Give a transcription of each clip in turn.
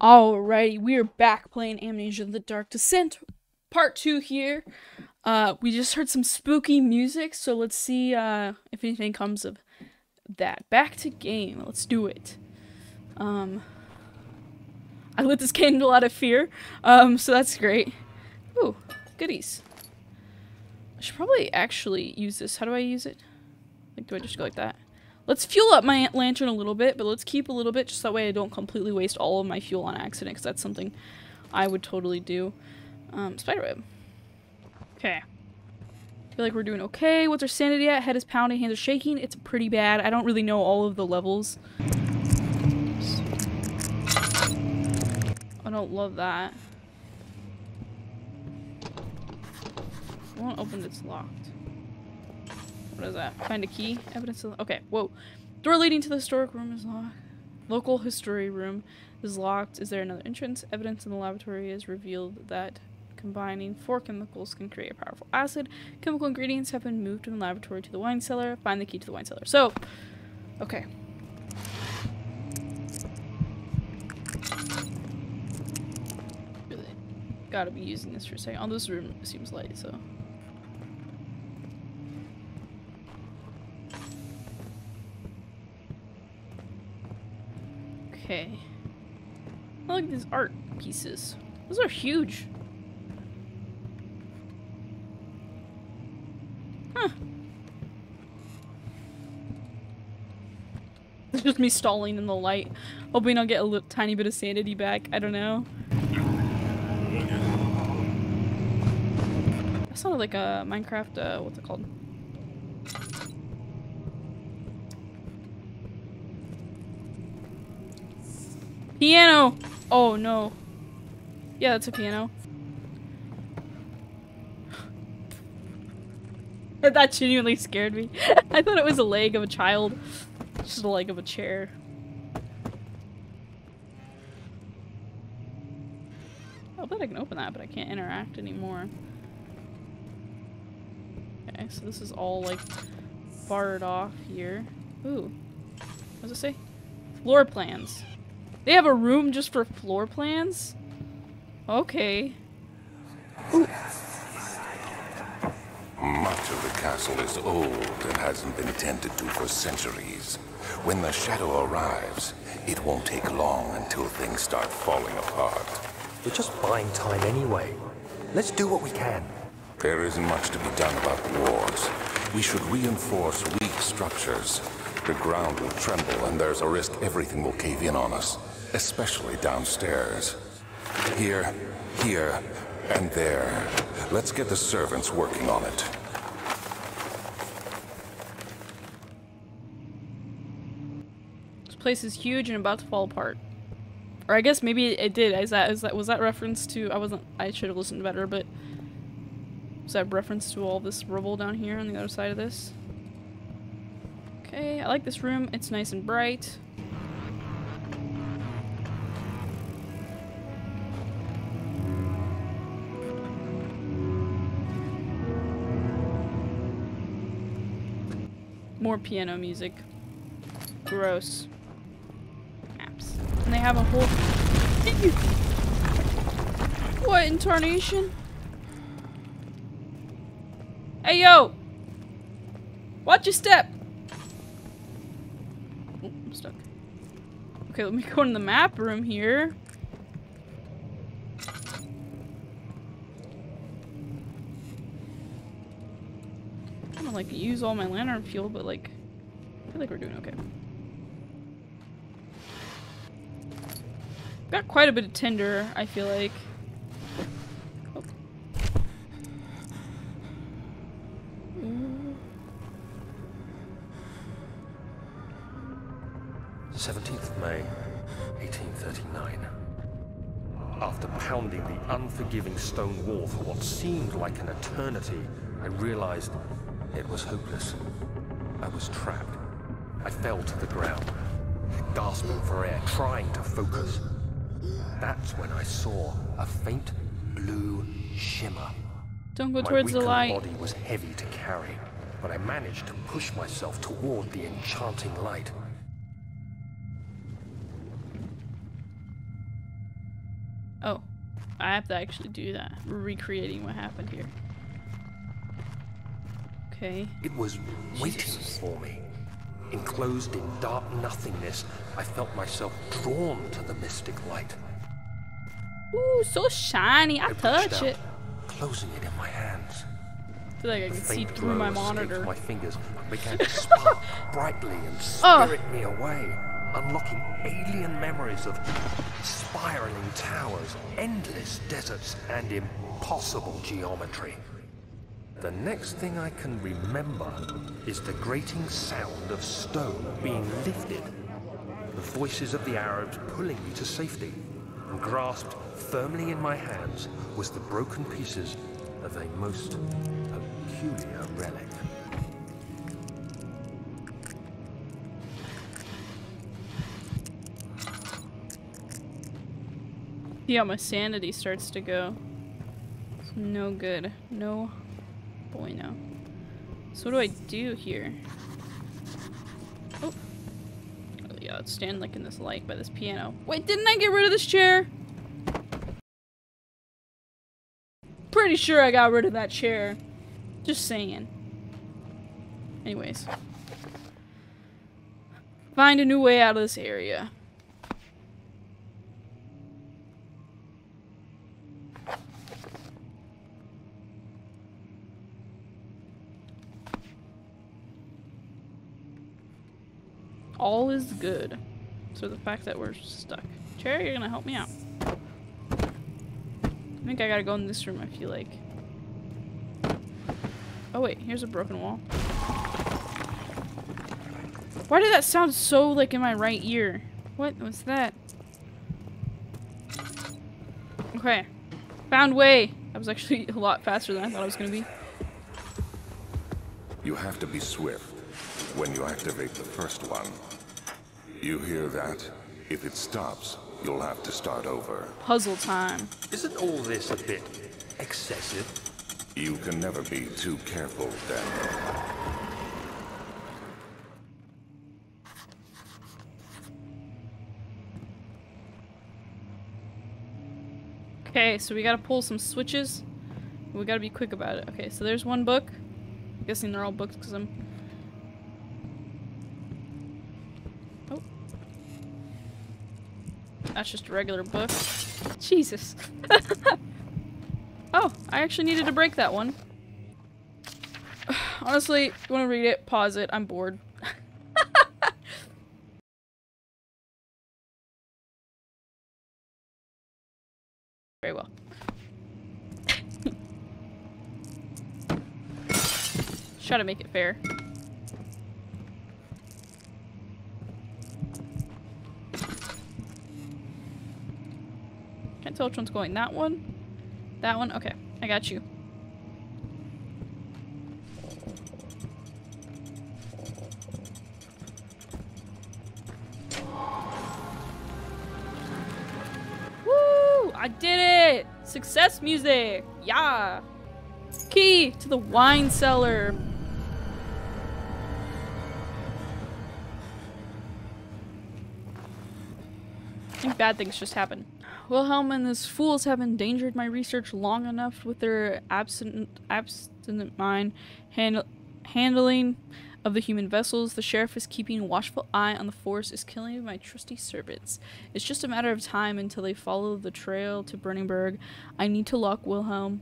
Alrighty, we are back playing Amnesia the Dark Descent part 2 here. Uh, we just heard some spooky music, so let's see uh, if anything comes of that. Back to game, let's do it. Um, I lit this candle out of fear, um, so that's great. Ooh, goodies. I should probably actually use this. How do I use it? Like, do I just go like that? Let's fuel up my lantern a little bit, but let's keep a little bit just that way I don't completely waste all of my fuel on accident, because that's something I would totally do. Um, spiderweb. Okay. feel like we're doing okay. What's our sanity at? Head is pounding, hands are shaking. It's pretty bad. I don't really know all of the levels. I don't love that. I won't open this locked. What is that? Find a key? Evidence of- okay, whoa. Door leading to the historic room is locked. Local history room is locked. Is there another entrance? Evidence in the laboratory has revealed that combining four chemicals can create a powerful acid. Chemical ingredients have been moved from the laboratory to the wine cellar. Find the key to the wine cellar. So, okay. Really gotta be using this for a second. Oh, this room seems light, so. Okay. I like these art pieces. Those are huge. Huh. It's just me stalling in the light, hoping I'll get a little tiny bit of sanity back. I don't know. That sounded like a Minecraft, uh, what's it called? Piano! Oh no. Yeah, that's a piano. that genuinely scared me. I thought it was a leg of a child. Just a leg of a chair. I bet I can open that, but I can't interact anymore. Okay, so this is all like barred off here. Ooh. What does it say? Floor plans. They have a room just for floor plans? Okay. Ooh. Much of the castle is old and hasn't been tended to for centuries. When the shadow arrives, it won't take long until things start falling apart. We're just buying time anyway. Let's do what we can. There isn't much to be done about the walls. We should reinforce weak structures. The ground will tremble and there's a risk everything will cave in on us especially downstairs. Here, here, and there. Let's get the servants working on it. This place is huge and about to fall apart. Or I guess maybe it did. Is that is that was that reference to I wasn't I should have listened better, but was that reference to all this rubble down here on the other side of this? Okay, I like this room. It's nice and bright. More piano music. Gross. Maps. And they have a whole... what in tarnation? Hey yo! Watch your step! Oh, I'm stuck. Okay, let me go in the map room here. Like use all my lantern fuel, but like I feel like we're doing okay. Got quite a bit of tinder, I feel like. Oh. 17th May, 1839. After pounding the unforgiving stone wall for what seemed like an eternity, I realized it was hopeless. I was trapped. I fell to the ground, gasping for air, trying to focus. That's when I saw a faint blue shimmer. Don't go towards the light. My body was heavy to carry, but I managed to push myself toward the enchanting light. Oh, I have to actually do that. Recreating what happened here. Okay. It was waiting for me. Enclosed in dark nothingness, I felt myself drawn to the mystic light. Ooh, so shiny. I, I touch out, it. Closing it in my hands. I feel like I can see through my monitor. My fingers and began to spark brightly and Oh. spirit me away, unlocking alien memories of spiraling towers, endless deserts, and impossible geometry. The next thing I can remember is the grating sound of stone being lifted, the voices of the Arabs pulling me to safety, and grasped firmly in my hands was the broken pieces of a most peculiar relic. How my sanity starts to go. It's no good. No bueno. So what do I do here? Oh. Oh yeah, let's stand like in this light by this piano. Wait, didn't I get rid of this chair? Pretty sure I got rid of that chair. Just saying. Anyways. Find a new way out of this area. All is good. So the fact that we're stuck. Cherry, you're gonna help me out. I think I gotta go in this room, I feel like. Oh wait, here's a broken wall. Why did that sound so like in my right ear? What was that? Okay. Found way. That was actually a lot faster than I thought it was gonna be. You have to be swift when you activate the first one. You hear that? If it stops, you'll have to start over. Puzzle time. Isn't all this a bit excessive? You can never be too careful, Daniel. Okay, so we gotta pull some switches. We gotta be quick about it. Okay, so there's one book. I'm guessing they're all books because I'm. That's just a regular book. Jesus. oh, I actually needed to break that one. Honestly, you wanna read it, pause it. I'm bored. Very well. Try to make it fair. Can't tell which one's going. That one? That one? Okay, I got you. Woo! I did it! Success music! Yeah! Key to the wine cellar. I think bad things just happen. Wilhelm and his fools have endangered my research long enough with their absent, abstinent mind hand, handling of the human vessels. The sheriff is keeping a watchful eye on the force, is killing my trusty servants. It's just a matter of time until they follow the trail to Brennenburg. I need to lock Wilhelm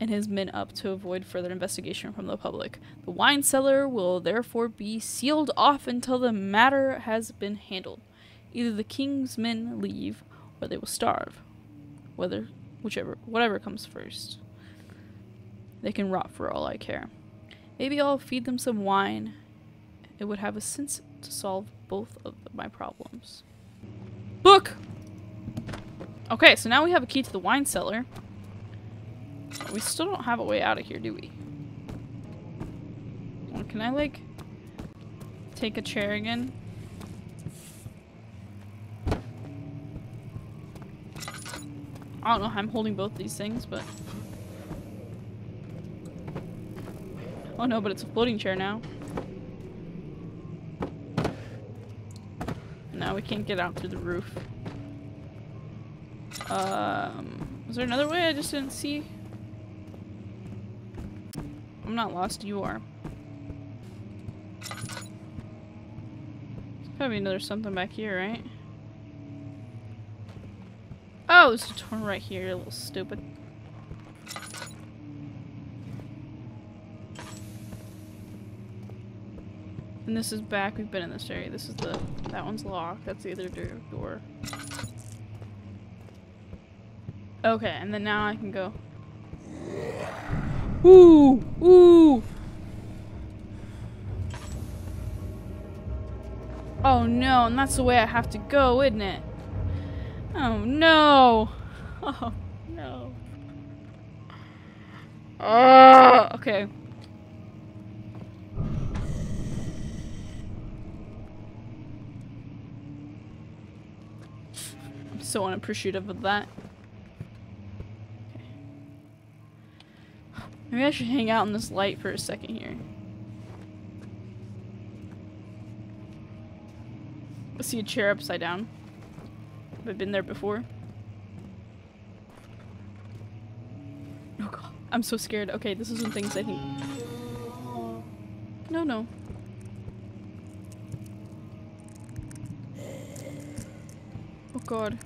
and his men up to avoid further investigation from the public. The wine cellar will therefore be sealed off until the matter has been handled. Either the king's men leave or they will starve. Whether whichever whatever comes first. They can rot for all I care. Maybe I'll feed them some wine. It would have a sense to solve both of my problems. Book! Okay, so now we have a key to the wine cellar. We still don't have a way out of here, do we? Can I, like, take a chair again? I don't know how I'm holding both these things, but... Oh no, but it's a floating chair now. No, we can't get out through the roof. Um, is there another way I just didn't see? I'm not lost, you are. There's gotta be another something back here, right? Oh, there's a torn right here, a little stupid. And this is back. We've been in this area. This is the that one's locked. That's the other door. Okay, and then now I can go. Ooh, ooh. Oh no, and that's the way I have to go, isn't it? Oh no. Oh no. Oh, okay. I'm so unappreciative of that. Okay. Maybe I should hang out in this light for a second here. I see a chair upside down. Have been there before? Oh god. I'm so scared. Okay, this is some things I think. No, no. Oh god.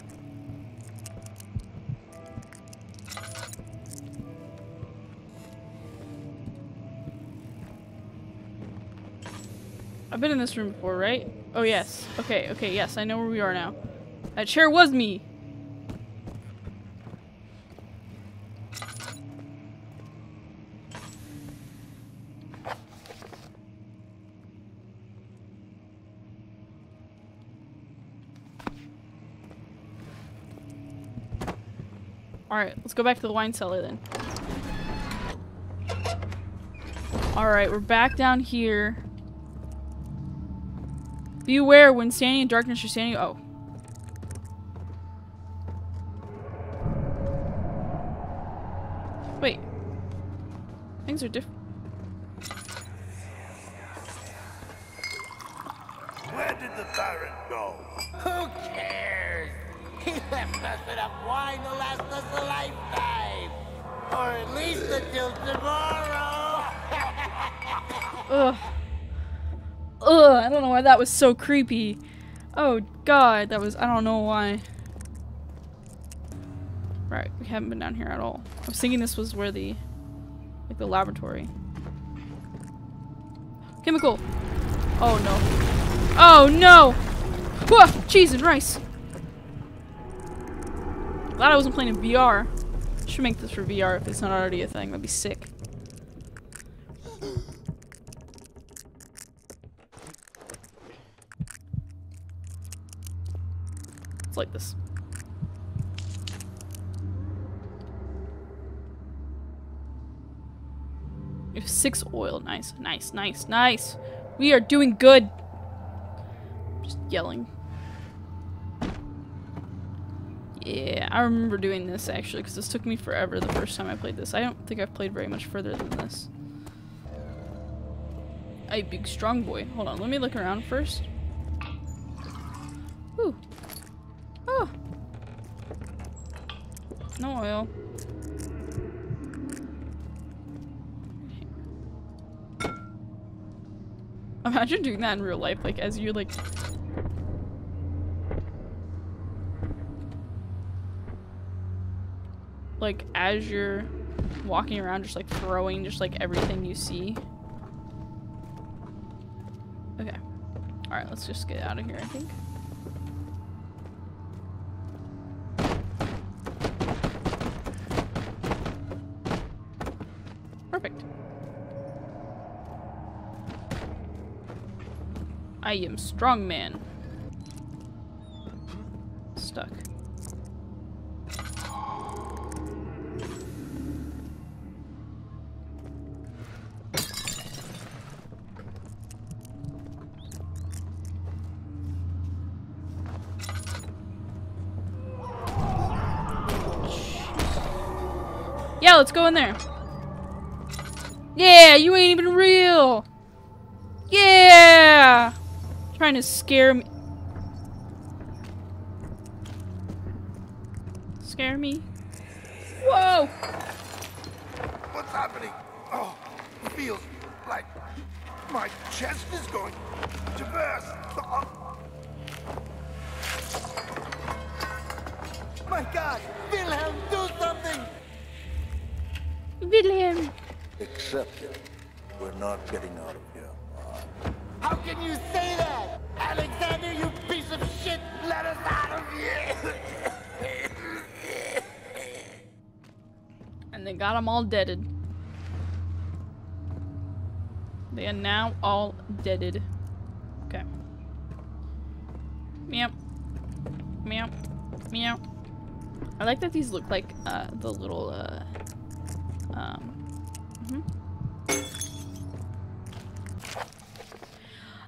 I've been in this room before, right? Oh yes. Okay, okay, yes, I know where we are now. That chair was me! Alright, let's go back to the wine cellar then. Alright, we're back down here. Be aware when standing in darkness you're standing- oh. Things are different. Where did the Baron go? Who cares? He left us enough wine to last us a lifetime. Or at least until tomorrow. Ugh. Ugh, I don't know why that was so creepy. Oh god, that was- I don't know why. Right, we haven't been down here at all. I was thinking this was where the- like the laboratory. Chemical! Oh no. Oh no! Whoa! Cheese and rice! Glad I wasn't playing in VR. Should make this for VR if it's not already a thing. That'd be sick. It's like this. Six oil. Nice, nice, nice, nice. We are doing good. Just yelling. Yeah, I remember doing this actually because this took me forever the first time I played this. I don't think I've played very much further than this. A big strong boy. Hold on, let me look around first. Imagine doing that in real life, like as you're like like as you're walking around just like throwing just like everything you see. Okay. Alright, let's just get out of here, I think. I am strong man. Stuck. Yeah, let's go in there. Yeah, you ain't even real. Yeah. Trying to scare me. Scare me. Whoa! What's happening? Oh, it feels like my chest is going to burst. Oh, My God! Wilhelm, do something! William! Accept it. We're not getting out of here. How can you say that? Alexander, you piece of shit! Let us out of here! And they got them all deaded. They are now all deaded. Okay. Meow. Meow. Meow. I like that these look like uh, the little, uh, um, mhm.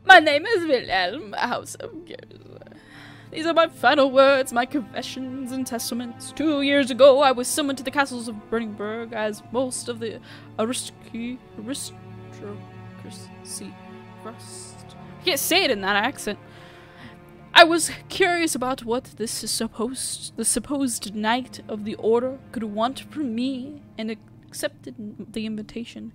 My name is Wilhelm, House of Gears. These are my final words, my confessions and testaments. Two years ago, I was summoned to the castles of Brennenburg as most of the aristocracy. Aristocracy. I can't say it in that accent. I was curious about what this supposed the supposed knight of the order could want from me and accepted the invitation.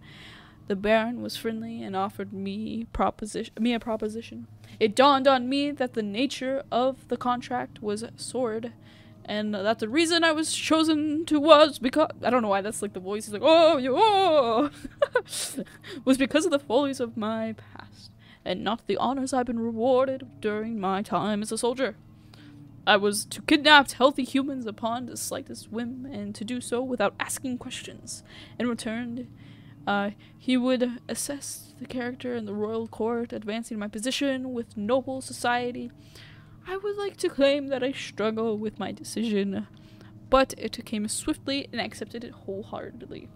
The Baron was friendly and offered me proposition me a proposition. It dawned on me that the nature of the contract was sword, and that the reason I was chosen to was because I don't know why that's like the voice is like oh you oh was because of the follies of my past, and not the honors I've been rewarded during my time as a soldier. I was to kidnap healthy humans upon the slightest whim, and to do so without asking questions. and return, uh, he would assess the character in the royal court, advancing my position with noble society. I would like to claim that I struggle with my decision, but it came swiftly and accepted it wholeheartedly.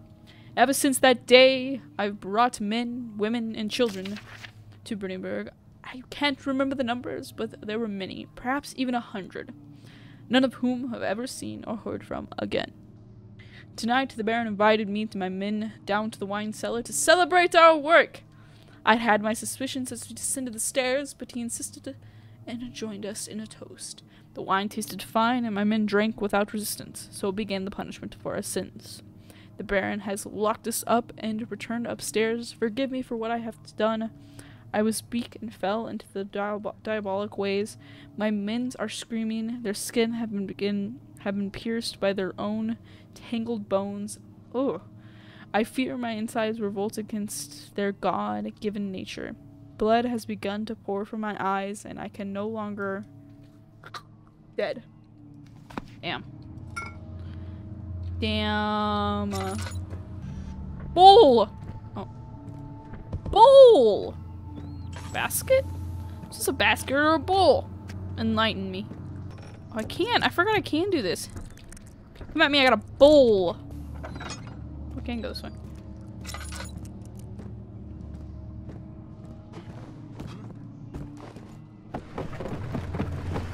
Ever since that day, I've brought men, women, and children to Brennenburg. I can't remember the numbers, but there were many, perhaps even a hundred, none of whom have ever seen or heard from again. Tonight, the Baron invited me and my men down to the wine cellar to celebrate our work. I'd had my suspicions as we descended the stairs, but he insisted and joined us in a toast. The wine tasted fine, and my men drank without resistance, so began the punishment for our sins. The Baron has locked us up and returned upstairs. Forgive me for what I have done. I was weak and fell into the diab- diabolic ways. My men are screaming. Their skin have been begin have been pierced by their own tangled bones. Ugh. I fear my insides revolt against their God-given nature. Blood has begun to pour from my eyes, and I can no longer. Dead. Damn. Damn. Bowl. Oh. Bowl. Basket. Is this a basket or a bowl? Enlighten me. Oh, I can't. I forgot I can do this. Come at me. I got a bowl. We can go this way.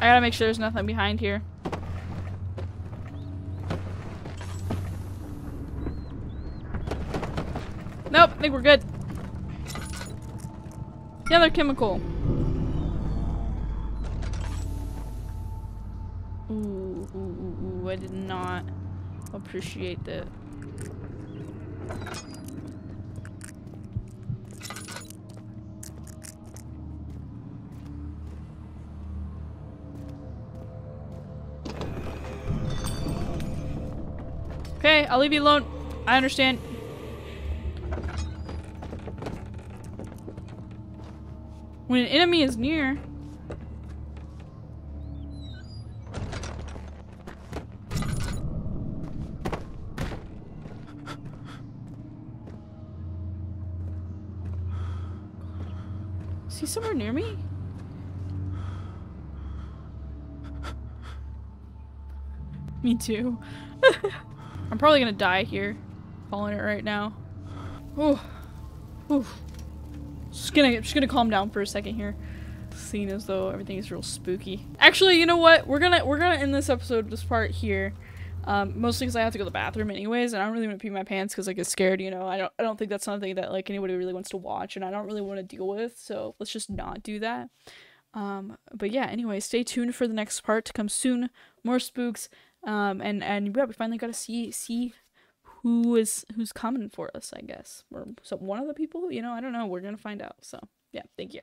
I gotta make sure there's nothing behind here. Nope, I think we're good. The other chemical. Ooh, ooh, ooh, I did not appreciate that. Okay, I'll leave you alone. I understand. When an enemy is near. Near me? me too. I'm probably gonna die here. Falling it right now. Oh, oh. Just gonna, just gonna calm down for a second here. Seeing as though everything is real spooky. Actually, you know what? We're gonna, we're gonna end this episode, this part here. Um, mostly because I have to go to the bathroom anyways, and I don't really want to pee my pants because I get scared. You know, I don't. I don't think that's something that like anybody really wants to watch, and I don't really want to deal with. So let's just not do that. Um, but yeah, anyway, stay tuned for the next part to come soon. More spooks. Um, and and yeah, we finally got to see see who is who's coming for us. I guess or so one of the people. You know, I don't know. We're gonna find out. So yeah, thank you.